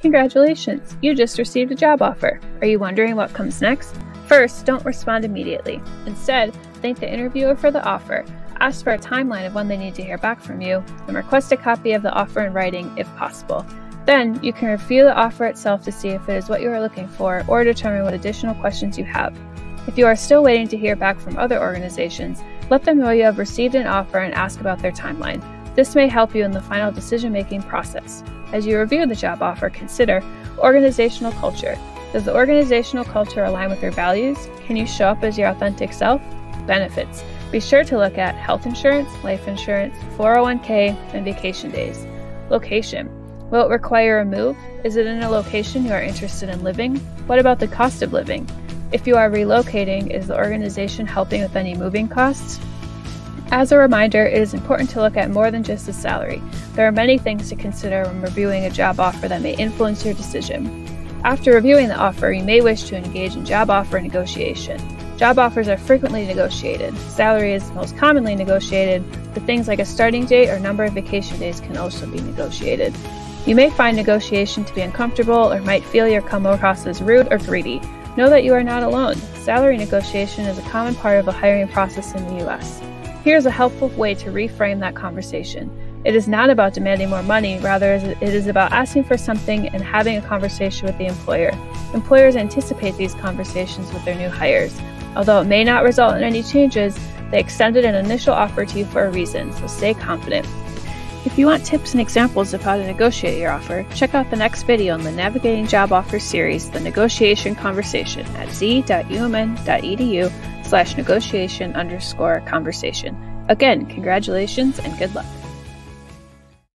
Congratulations, you just received a job offer. Are you wondering what comes next? First, don't respond immediately. Instead, thank the interviewer for the offer, ask for a timeline of when they need to hear back from you, and request a copy of the offer in writing if possible. Then, you can review the offer itself to see if it is what you are looking for or determine what additional questions you have. If you are still waiting to hear back from other organizations, let them know you have received an offer and ask about their timeline. This may help you in the final decision making process. As you review the job offer, consider organizational culture. Does the organizational culture align with your values? Can you show up as your authentic self? Benefits. Be sure to look at health insurance, life insurance, 401k, and vacation days. Location. Will it require a move? Is it in a location you are interested in living? What about the cost of living? If you are relocating, is the organization helping with any moving costs? As a reminder, it is important to look at more than just the salary. There are many things to consider when reviewing a job offer that may influence your decision. After reviewing the offer, you may wish to engage in job offer negotiation. Job offers are frequently negotiated. Salary is most commonly negotiated, but things like a starting date or number of vacation days can also be negotiated. You may find negotiation to be uncomfortable or might feel you come across as rude or greedy. Know that you are not alone. Salary negotiation is a common part of the hiring process in the US. Here's a helpful way to reframe that conversation. It is not about demanding more money, rather, it is about asking for something and having a conversation with the employer. Employers anticipate these conversations with their new hires. Although it may not result in any changes, they extended an initial offer to you for a reason, so stay confident. If you want tips and examples of how to negotiate your offer, check out the next video in the Navigating Job Offers series, The Negotiation Conversation, at z.umn.edu slash negotiation underscore conversation. Again, congratulations and good luck.